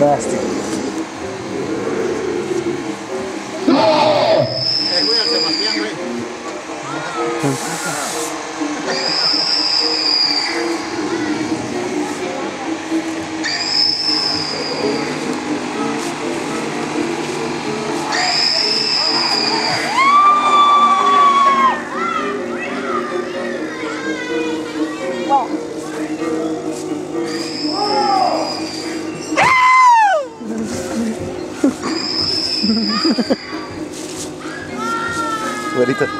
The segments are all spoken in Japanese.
nasty. favorita.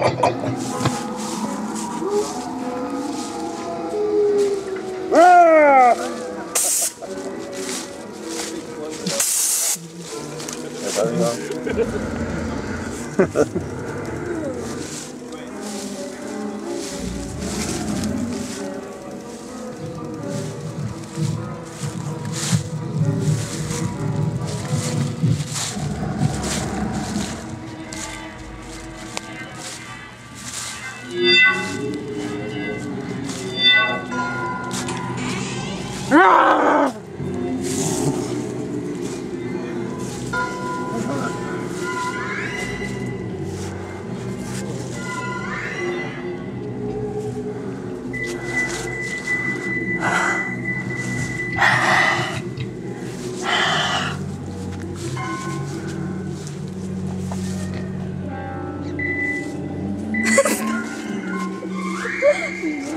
Ha ha ha.